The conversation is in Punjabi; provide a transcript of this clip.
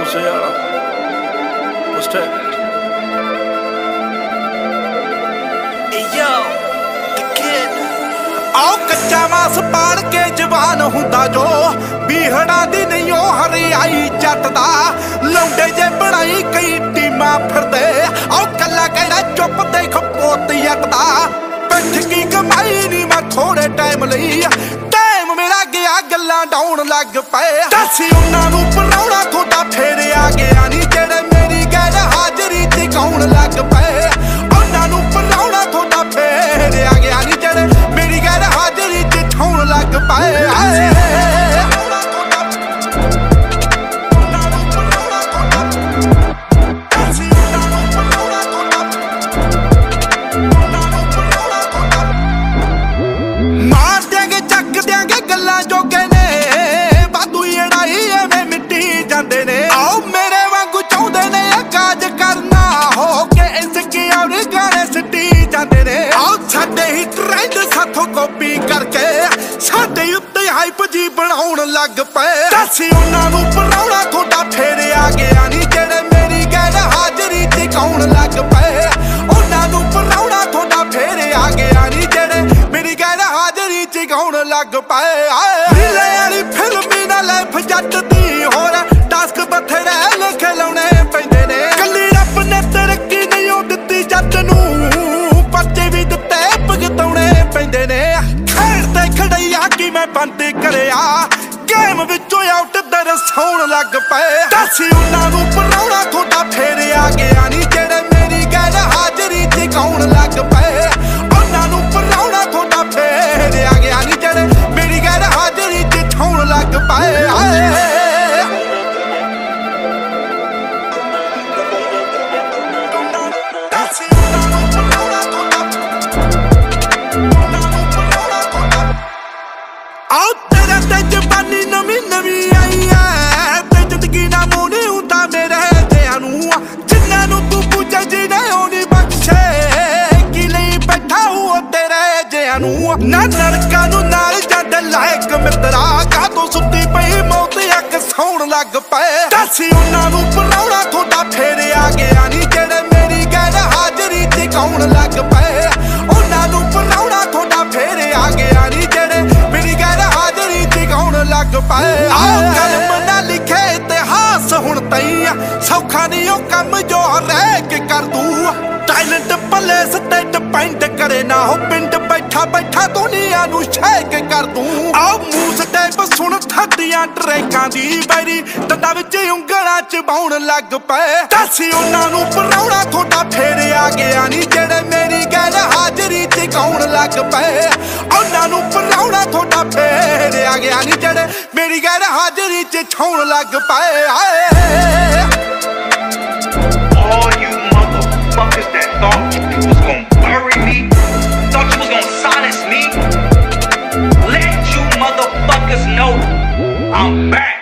Yo, the kid. ਆਓ ਕੱਚਾ ਮਾਸ ਪਾੜ ਕੇ ਜਵਾਨ ਹੁੰਦਾ ਜੋ। ਬੀਹੜਾ ਦੀ ਨਹੀਂ ਉਹ ਹਰਿਆਈ ਜੱਟ ਦਾ ਲੌਂਡੇ ਜੇ ਬਣਾਈ ਕਈ ਟੀਮਾਂ ਫਿਰਦੇ। ਆਓ ਕੱਲਾ ਕਹਿਣਾ ਚੁੱਪ ਦੇਖ ਪੋਤ ਜੱਟ ਦਾ ਪਿੱਠ ਕੀ ਕਮਾਈ ਨਹੀਂ ਮੈਂ ਥੋੜੇ ਟਾਈਮ ਲਈ। ਟਾਈਮ ਮੇਰਾ ਗਿਆ ਗੱਲਾਂ ਡਾਉਣ ਲੱਗ ਪਏ। ਦੱਸ ਉਹਨਾਂ ਨੂੰ ਫੇਰ ਆ ਗਿਆ ਨਹੀਂ ਟ੍ਰੈਂਡ ਕਾਪੀ ਕਰਕੇ ਸਾਡੇ ਉੱਤੇ ਹਾਈਪ ਜੀ ਬਣਾਉਣ ਲੱਗ ਪਏ। ਦੱਸ ਉਹਨਾਂ ਨੂੰ ਪਰਾਉਣਾ ਤੁਹਾਡਾ ਫੇਰ ਆ ਗਿਆ ਨਹੀਂ ਜਿਹੜੇ ਮੇਰੀ ਗੈਰ ਹਾਜ਼ਰੀ ਚ ਲੱਗ ਪਏ। ਉਹਨਾਂ ਨੂੰ ਪਰਾਉਣਾ ਤੁਹਾਡਾ ਫੇਰ ਆ ਗਿਆ ਨਹੀਂ ਜਿਹੜੇ ਮੇਰੀ ਗੈਰ ਹਾਜ਼ਰੀ ਚ ਲੱਗ ਪਏ। ਆਏ। ਵਾਲੀ ਫਿਲਮੀ ਨਾਲ ਲੈਫ ਜੱਟ ਖੜਈਆ ਮੈਂ ਬੰਦ ਕਰਿਆ। ਗੇਮ ਵਿੱਚੋਂ ਆਊਟ ਦਰਸਾਉਣ ਲੱਗ ਪਏ। ਦੱਸ ਉਹਨਾਂ ਨੂੰ ਪਰਾਉਣਾ ਤੁਹਾਡਾ ਨਾ ਨਰਕਾਂ ਨੂੰ ਨਾਲ ਜਾਂਦੇ ਲਾਇਕ ਮਿੱਤਰਾ ਕਾ ਤੋਂ ਸੁੱਤੀ ਪਈ? ਮੌਤ ਅੱਖ ਸੌਣ ਲੱਗ ਪਏ। ਦੱਸ ਉਹਨਾਂ ਨੂੰ ਪਰਾਉਣਾ ਤੁਹਾਡਾ ਫੇਰ ਆ ਗਿਆ ਨਹੀਂ ਜਿਹੜੇ ਮੇਰੀ ਗੈਰ ਹਾਜ਼ਰੀ ਚ ਲੱਗ ਪਏ? ਉਹਨਾਂ ਨੂੰ ਪਰਾਉਣਾ ਤੁਹਾਡਾ ਫੇਰ ਆ ਗਿਆ ਨਹੀਂ ਜਿਹੜੇ ਮੇਰੀ ਗੈਰ ਹਾਜ਼ਰੀ ਚ ਲੱਗ ਪਏ? ਆਹ ਕਲਮ ਨਾ ਲਿਖੇ ਇਤਿਹਾਸ ਹੁਣ ਤਈ ਸੌਖਾ ਨਹੀਂ ਉਹ ਕੰਮ ਜੋ ਰਹਿ ਕੇ ਕਰ ਦੂ ਟੈਲੈਂਟ ਪਲੇਸ ਤੇ ਡਿਪੈਂਡ ਕਰੇ ਨਾ ਹੋ ਪਿੰਡ ਬੈਠਾ ਬੈਠਾ ਦੁਨੀਆ ਨੂੰ ਸ਼ੇਕ ਕਰ ਦੂੰ ਆਹ ਮੂਸ ਟੈਪ ਸੁਣ ਥੱਡੀਆਂ ਟਰੈਕਾਂ ਦੀ ਬੈਰੀ। ਦੰਦਾਂ ਵਿੱਚ ਉਂਗਲਾਂ ਚ ਬਾਉਣ ਲੱਗ ਪਏ। ਦੱਸ ਉਹਨਾਂ ਨੂੰ ਪਰਾਉਣਾ ਤੁਹਾਡਾ ਫੇਰ ਆ ਗਿਆ ਨਹੀਂ ਜਿਹੜੇ ਮੇਰੀ ਗੈਰ ਹਾਜ਼ਰੀ ਚ ਗਾਉਣ ਲੱਗ ਪਏ। ਉਹਨਾਂ ਨੂੰ ਪਰਾਉਣਾ ਤੁਹਾਡਾ ਫੇਰ ਆ ਗਿਆ ਨਹੀਂ ਜਿਹੜੇ ਮੇਰੀ ਗੈਰ ਹਾਜ਼ਰੀ ਚ ਛਾਉਣ ਲੱਗ ਪਏ। ਆਏ motherfuckers know I'm back.